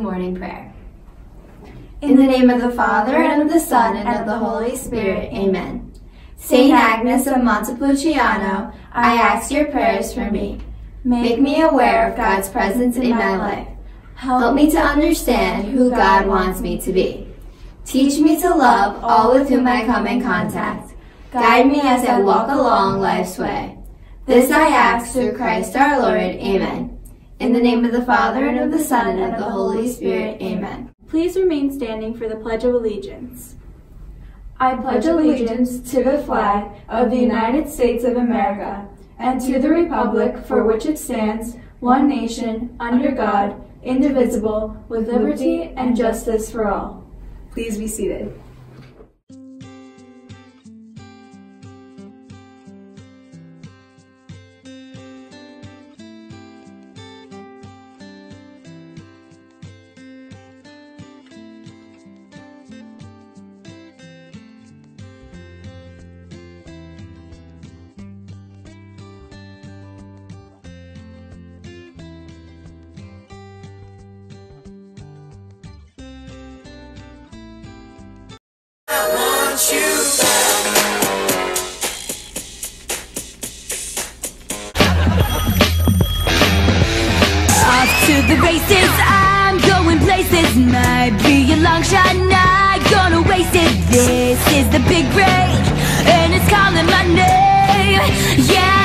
morning prayer. In the name of the Father, and of the Son, and of the Holy Spirit, amen. Saint Agnes of Montepulciano, I ask your prayers for me. Make me aware of God's presence in my life. Help me to understand who God wants me to be. Teach me to love all with whom I come in contact. Guide me as I walk along life's way. This I ask through Christ our Lord. Amen. In the name of the Father, and of the Son, and of the Holy Spirit. Amen. Please remain standing for the Pledge of Allegiance. I pledge allegiance to the flag of the United States of America and to the republic for which it stands, one nation, under God, indivisible, with liberty and justice for all. Please be seated. Off to the races I'm going places. Might be a long shot, not gonna waste it. This is the big break And it's calling my name. Yeah.